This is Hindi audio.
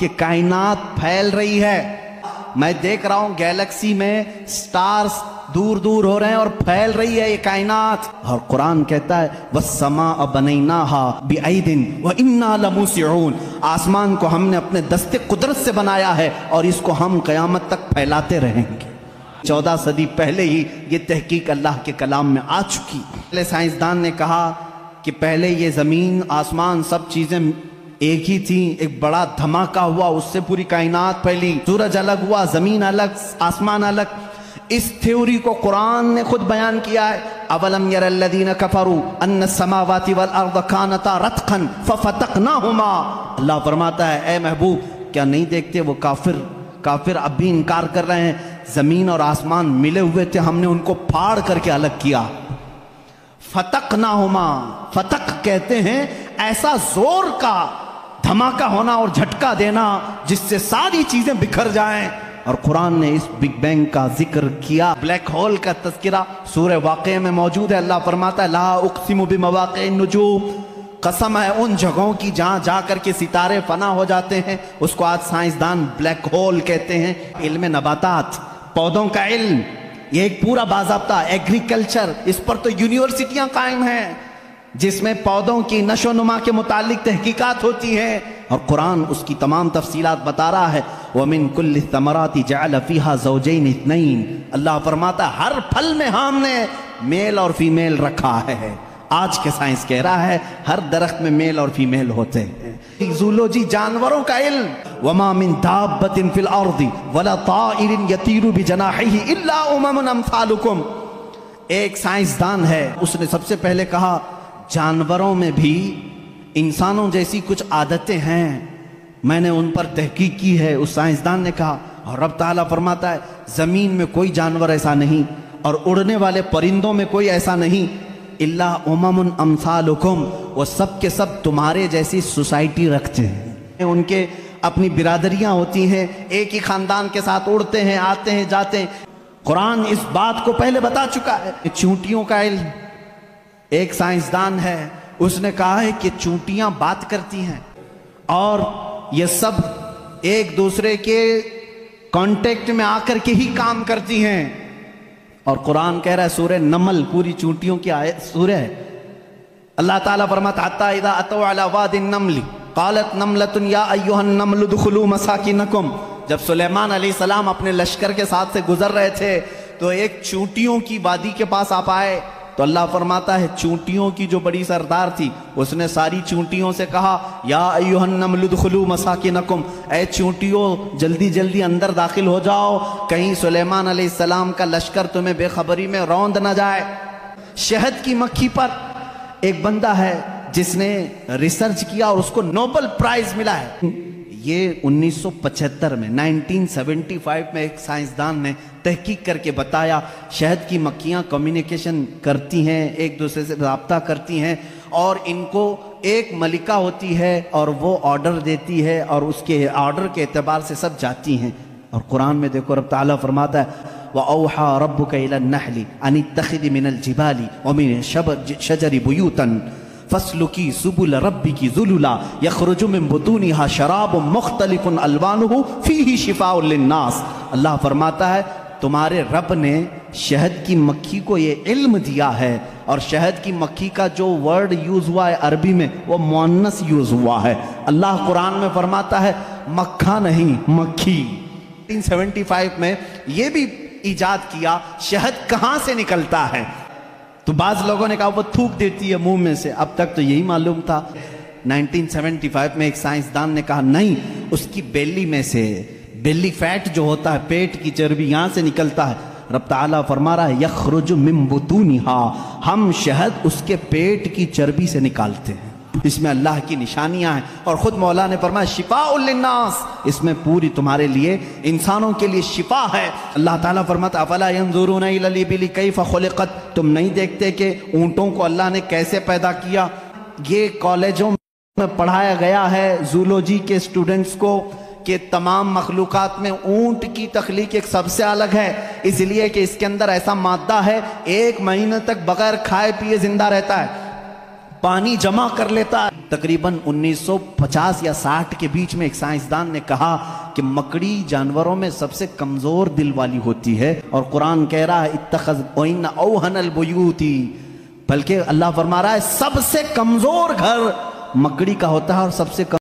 कि कायनात फैल रही है। मैं देख रहा हूँ गैलेक्सी में स्टार्स दूर दूर हो रहे हैं और फैल रही है ये कायनात। और कुरान कहता है वह समा बनैना हा दिन व इन्ना लमूसिऊन। आसमान को हमने अपने दस्ते कुदरत से बनाया है और इसको हम कयामत तक फैलाते रहेंगे। चौदह सदी पहले ही ये तहकीक अल्लाह के कलाम में आ चुकी। पहले साइंसदान ने कहा कि पहले ये ज़मीन, आसमान सब चीज़ें एक ही थी, एक बड़ा धमाका हुआ, उससे पूरी कायनात फैली। सूरज अलग हुआ, ज़मीन अलग, आसमान अलग। इस थ्योरी को कुरान ने खुद बयान किया है। अवलम यरल्लदीन कफरू, अन्न समावाति वल अर्द कानता रतखन फफतकनाहुमा। अल्लाह फरमाता है, ए महबूब, क्या नहीं देखते वो काफिर? काफिर अब भी इनकार कर रहे हैं। ज़मीन और आसमान मिले हुए थे, हमने उनको फाड़ करके अलग किया। फतक ना होमा फतक कहते हैं, ऐसा ज़ोर का धमाका होना और झटका देना जिससे सारी चीज़ें बिखर जाएँ। और कुरान ने इस बिग बैंग का ज़िक्र किया। ब्लैक होल का तस्करा सूर्य वाक़े में मौजूद है। अल्लाह फरमाता है, ला उकसिम भी मवाक़ कसम है, उन जगहों की जहाँ जाकर के सितारे फना हो जाते हैं, उसको आज साइंसदान ब्लैक होल कहते हैं। इल्म नबातात, पौधों का इल्म, ये एक पूरा बाजाबता, एग्रीकल्चर, इस पर तो यूनिवर्सिटियाँ कायम हैं। जिसमें पौधों की नशो नुमा के मुतालिक तहकीकात होती है। और कुरान उसकी तमाम तफसीलात बता रहा है, वमिन कुल्ल तमराती जालफ़ीहा जौजैन इतनईन अल्लाह फरमाता, हर फल में हमने मेल और फीमेल रखा है। आज के साइंस कह रहा है, हर दरख्त में मेल और फीमेल होते हैं। जूलोजी, जानवरों का इल्म। वमा मिन दाब्बतिन फिल अर्दी वला ताइरिन यतीरु बिजनाहिही इल्ला उममुन अमसालुकुम। एक साइंसदान है, उसने सबसे पहले कहा जानवरों में भी इंसानों जैसी कुछ आदतें हैं। मैंने उन पर तहकीक की है, उस साइंसदान ने कहा। और रब ताला फरमाता है, ज़मीन में कोई जानवर ऐसा नहीं और उड़ने वाले परिंदों में कोई ऐसा नहीं। इल्ला उममुन अमसालुकुम, वो सब के सब तुम्हारे जैसी सोसाइटी रखते हैं। उनके अपनी बिरादरियाँ होती हैं, एक ही खानदान के साथ उड़ते हैं, आते हैं, जाते हैं। कुरान इस बात को पहले बता चुका है चूंटियों का इल्म एक साइंसदान है, उसने कहा है कि चूंटियाँ बात करती हैं और ये सब एक दूसरे के कांटेक्ट में आकर के ही काम करती हैं। और कुरान कह रहा है सूर्य नमल, पूरी चूंटियों की आयत सूर्य है। अल्लाह ताला फरमाता आता इदा अतो अला वादिन नमली, कालत नमलतुन या अय्युहन नमल दुखुलू मसाकिनकुम। जब सुलेमान सलाम अपने लश्कर के साथ से गुजर रहे थे तो एक चूंटियों की वादी के पास आप आए तो अल्लाह फरमाता है, चूंटियों की जो बड़ी सरदार थी, उसने सारी चूंटियों से कहा, या अयुहन्नमलुदखलू मसाकिनकुम ए चूंटियों, जल्दी जल्दी अंदर दाखिल हो जाओ। कहीं सुलेमान सलाम का लश्कर तुम्हें बेखबरी में रौंद ना जाए। शहद की मक्खी पर एक बंदा है, जिसने रिसर्च किया और उसको नोबल प्राइज मिला है। ये 1975 में 1975 में एक साइंसदान ने तहकीक करके बताया, शहद की मक्खियाँ कम्युनिकेशन करती हैं, एक दूसरे से रबता करती हैं, और इनको एक मलिका होती है और वो ऑर्डर देती है और उसके ऑर्डर के अतबार से सब जाती हैं। और कुरान में देखो, रब ताला फरमाता है वहा रब नहली अनी तखिद मिनल जिबाली ओमिन शजरी बुयूतन। फसलु की सुबुल रबी की जुलुला यखरुजुम बतूनी हा शराब मुख्तलिफ़ अलवान फ़ी ही शिफाउल्नास अल्लाह फरमाता है, तुम्हारे रब ने शहद की मक्खी को ये इल्म दिया है और शहद की मक्खी का जो वर्ड यूज़ हुआ है अरबी में, वो मोनस यूज़ हुआ है। अल्लाह कुरान में फरमाता है, मक्खा नहीं, मक्खी। 1975 में ये भी ईजाद किया, शहद कहाँ से निकलता है? तो बाज लोगों ने कहा, वो थूक देती है मुँह में से। अब तक तो यही मालूम था। 1975 में एक साइंसदान ने कहा, नहीं, उसकी बेली में से, बेली फैट जो होता है, पेट की चर्बी यहाँ से निकलता है। रब ताला फरमा रहा है, यखरुज मिम्बुतूनिहा हम शहद उसके पेट की चर्बी से निकालते हैं। इसमें अल्लाह की निशानियाँ हैं। और खुद मौला ने फरमाया शिफा उल्लास इसमें पूरी तुम्हारे लिए, इंसानों के लिए शिफा है। अल्लाह ताला फरमाता, अफला कई फ़ुलक़त तुम नहीं देखते कि ऊँटों को अल्लाह ने कैसे पैदा किया। ये कॉलेजों में पढ़ाया गया है जूलॉजी के स्टूडेंट्स को कि तमाम मखलूक में ऊँट की तख्लीक एक सबसे अलग है। इसलिए कि इसके अंदर ऐसा मादा है, एक महीने तक बगैर खाए पिए ज़िंदा रहता है। पानी जमा कर लेता है। तकरीबन 1950 या 60 के बीच में एक साइंसदान ने कहा कि मकड़ी जानवरों में सबसे कमज़ोर दिल वाली होती है और कुरान कह रहा है बुयूती। बल्कि अल्लाह फरमा रहा है, सबसे कमज़ोर घर मकड़ी का होता है और सबसे कम